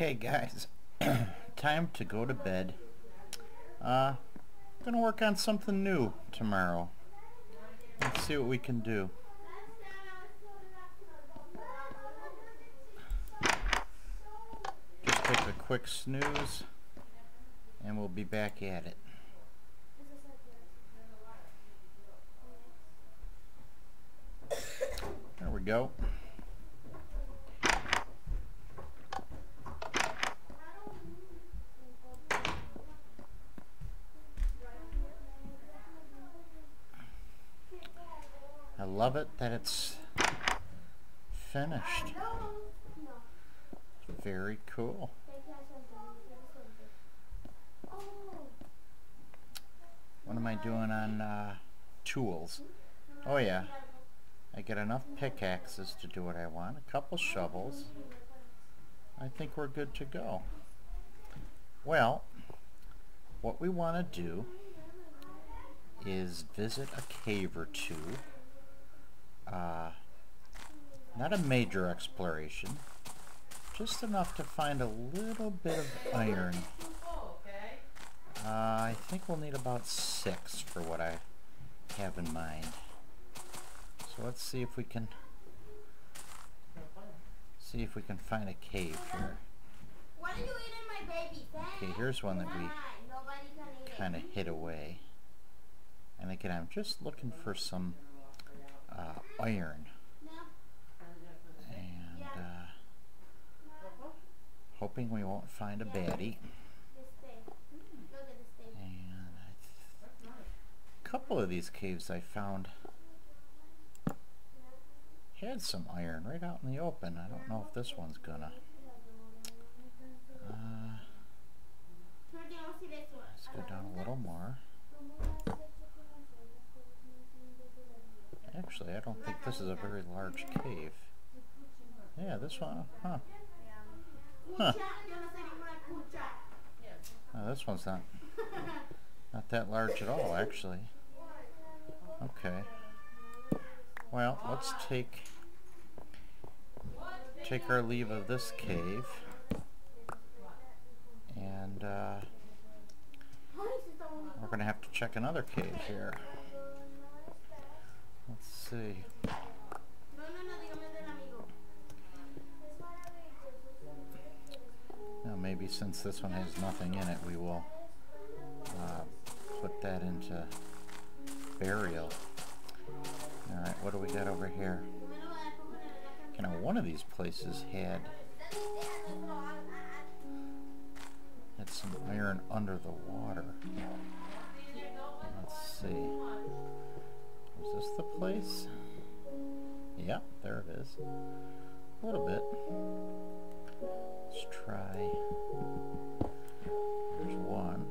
Okay guys, time to go to bed. Uh, I'm gonna work on something new tomorrow. Let's see what we can do. Just take a quick snooze and we'll be back at it. There we go. Love it that it's finished. Very cool. What am I doing on uh, tools? Oh yeah, I get enough pickaxes to do what I want, a couple shovels. I think we're good to go. Well, what we want to do is visit a cave or two uh, not a major exploration, just enough to find a little bit of iron. Uh, I think we'll need about six for what I have in mind. So let's see if we can see if we can find a cave here. Okay, here's one that we kind of hid away. And again, I'm just looking for some uh, iron. And uh, hoping we won't find a baddie. And a couple of these caves I found had some iron right out in the open. I don't know if this one's gonna. Uh, let's go down a little more. Actually, I don't think this is a very large cave. Yeah, this one, huh. Huh. Oh, this one's not, not that large at all, actually. Okay. Well, let's take, take our leave of this cave. And, uh, we're going to have to check another cave here. See. Now maybe since this one has nothing in it, we will uh, put that into burial. Alright, what do we got over here? You know, one of these places had had some iron under the water. The place? Yeah, there it is. A little bit. Let's try. There's one.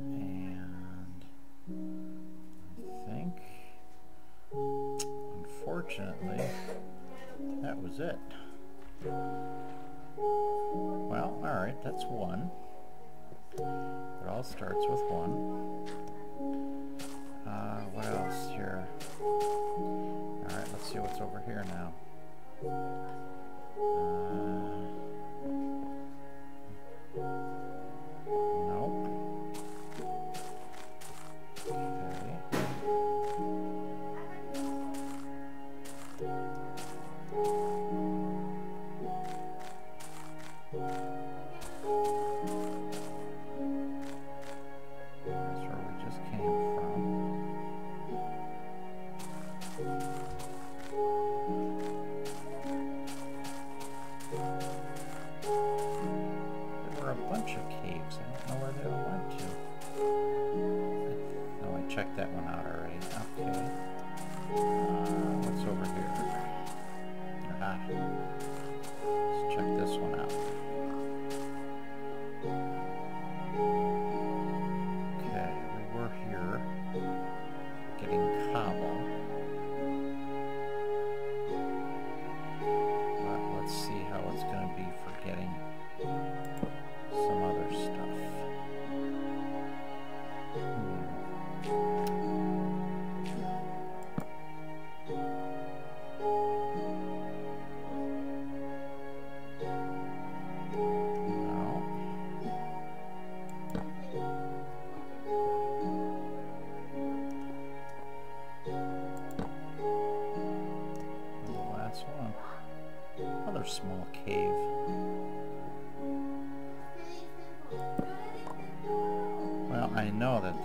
And I think, unfortunately, that was it. Well, alright, that's one. It all starts with one. Uh, what else here? Alright, let's see what's over here now. Uh,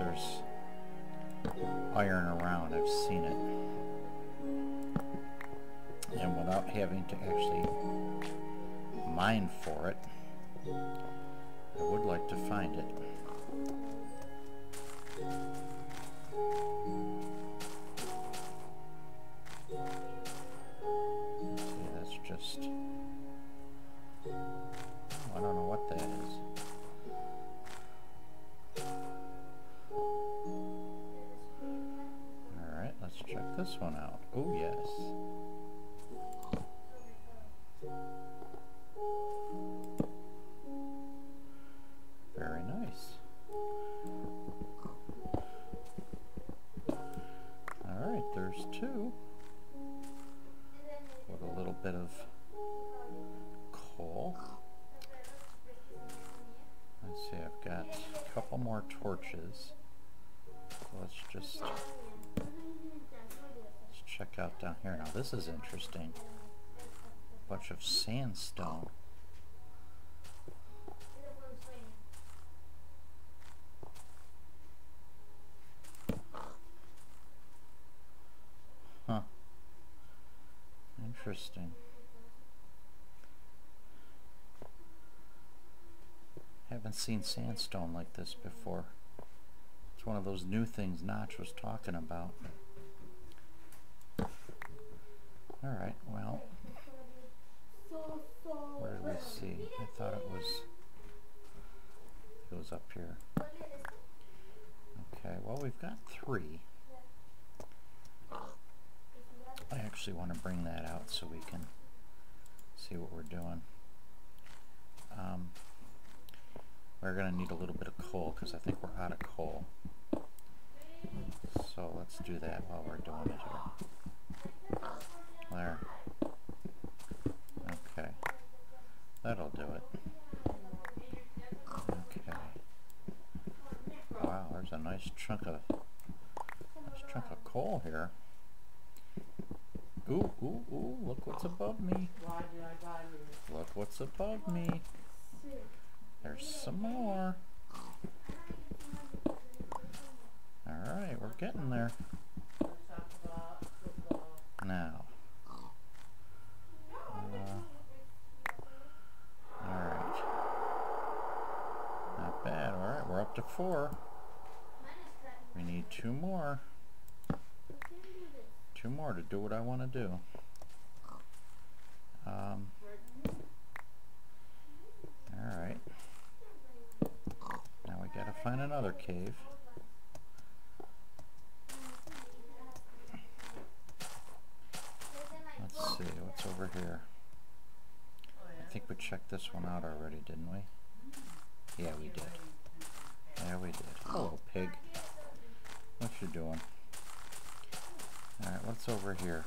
there's iron around. I've seen it. And without having to actually mine for it, I would like to find it. This one out. Oh, yes. Very nice. Alright, there's two. With a little bit of coal. Let's see, I've got a couple more torches. Let's just check out down here. Now this is interesting. Bunch of sandstone. Huh. Interesting. Haven't seen sandstone like this before. It's one of those new things Notch was talking about. Alright, well, where did we see? I thought it was, it was up here. Okay, well we've got three. I actually want to bring that out so we can see what we're doing. Um, we're going to need a little bit of coal because I think we're out of coal. So let's do that while we're doing it here. There. Okay. That'll do it. Okay. Wow, there's a nice chunk of nice chunk of coal here. Ooh, ooh, ooh, look what's above me. Look what's above me. There's some more. Alright, we're getting there. Now. Uh, Alright. Not bad. Alright, we're up to four. We need two more. More to do what I want to do. Um, Alright. Now we gotta find another cave. Let's see, what's over here? I think we checked this one out already, didn't we? Yeah, we did. Yeah, we did. Hello, pig. What you doing? Alright, what's over here?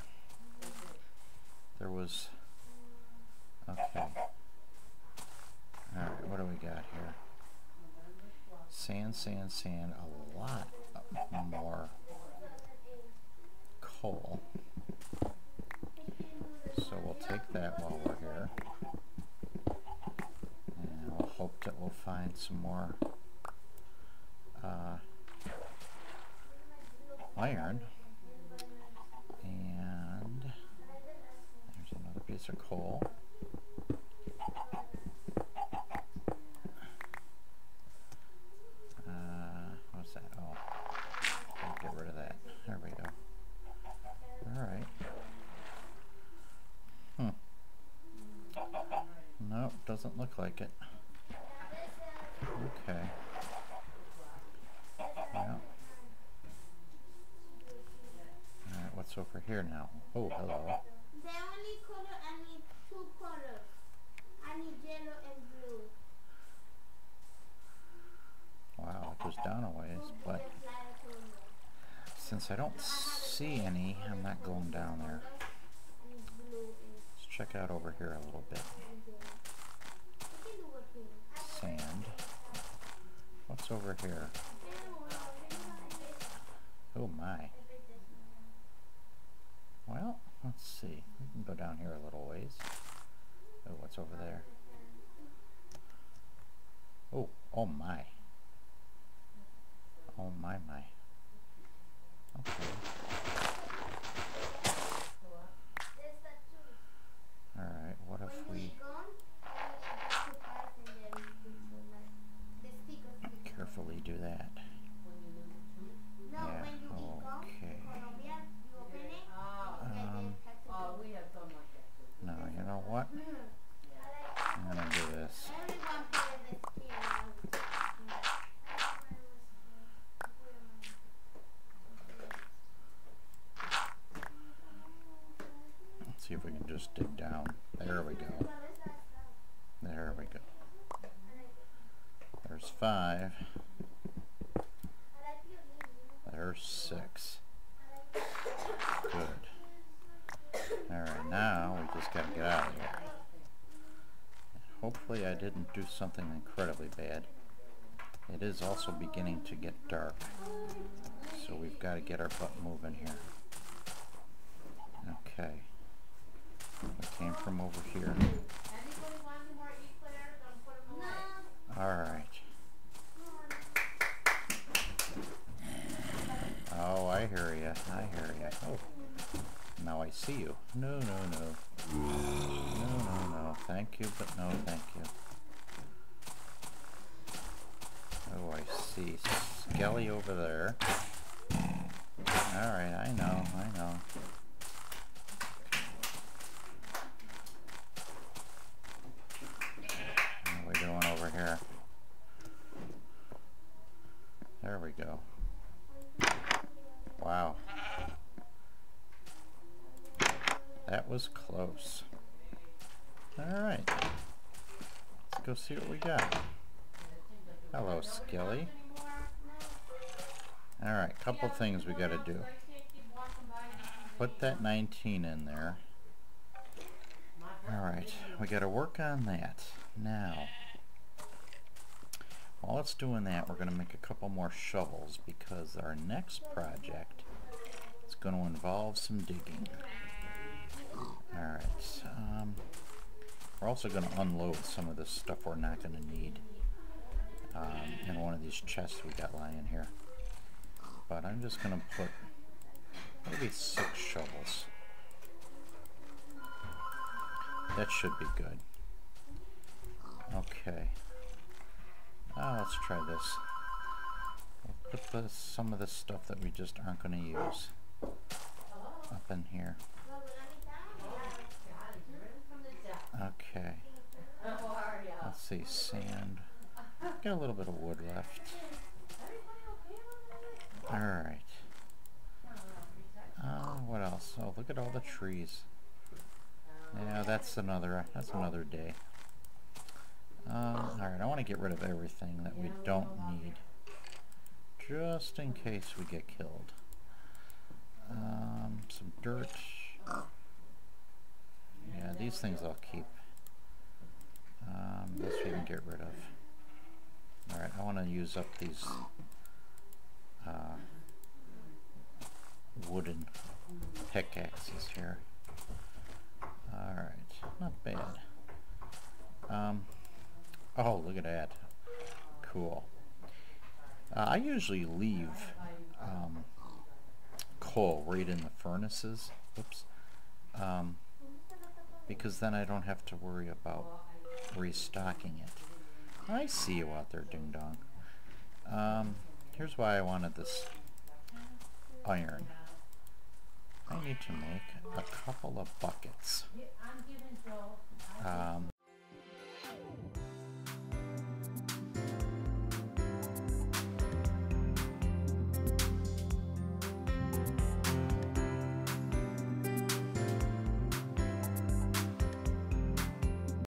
There was... Okay. Alright, what do we got here? Sand, sand, sand. A lot more coal. So we'll take that while we're here. And we'll hope that we'll find some more uh, iron. And piece of coal. Uh, what's that? Oh, get rid of that. There we go. Alright. Hmm. Nope, doesn't look like it. Okay. Well. Alright, what's over here now? Oh, hello. The only color I need two colors. I need yellow and blue. Wow, it goes down a ways, but That's like a color. since I don't see any, I'm not going down there. I need blue and Let's check out over here a little bit. yellow. I can do what you want. Sand. What's over here? Oh my. Well, let's see. We can go down here a little ways. Oh, what's over there? Oh, oh my. Oh my my. Okay. Alright, what if we Carefully do I need to pass and then do so like the stickers. stick. carefully do that? No, Yeah, when you be gone, okay. Colombia, you open it. Oh, and Um, then cut it. oh, we have some like that too. No, you know what? Mhm. I'm gonna do this. Everyone put in the spear. Let's see if we can just dig down. There we go. There we go. There's five. There's six. Good. Alright, now we just gotta get out of here. Hopefully I didn't do something incredibly bad. It is also beginning to get dark. So we've got to get our butt moving here. Okay. We came from over here. Anybody want any more eclairs? I'm putting them away. Alright. Oh, I hear ya. I hear ya. Oh. Now I see you. No, no, no. No, no, no. Thank you, but no thank you. Oh, I see. Skelly over there. Alright, I know, I know. What are we doing over here? There we go. Wow. That was close. Alright. Let's go see what we got. Hello, Skilly. Alright, couple things we gotta do. Put that 19 in there. Alright, we gotta work on that. Now, while it's doing that, we're gonna make a couple more shovels because our next project is gonna involve some digging. Alright, um, we're also gonna unload some of this stuff we're not gonna need um, in one of these chests we got lying here. But I'm just gonna put maybe six shovels. That should be good. Okay. Ah, let's try this. We'll put the, some of the stuff that we just aren't going to use up in here. Okay. Let's see, sand. Got a little bit of wood left. Alright. Uh, what else? Oh, look at all the trees. Yeah, that's another, that's another day. Um, alright, I want to get rid of everything that we don't need. Just in case we get killed. Um, some dirt. Yeah, these things I'll keep. Um, this we can get rid of. Alright, I want to use up these uh, wooden pickaxes here. Alright, not bad. Um, oh, look at that. Cool. Uh, I usually leave um, coal right in the furnaces. Oops. Um, because then I don't have to worry about restocking it. I see you out there, Ding Dong. Um, here's why I wanted this iron. I need to make a couple of buckets.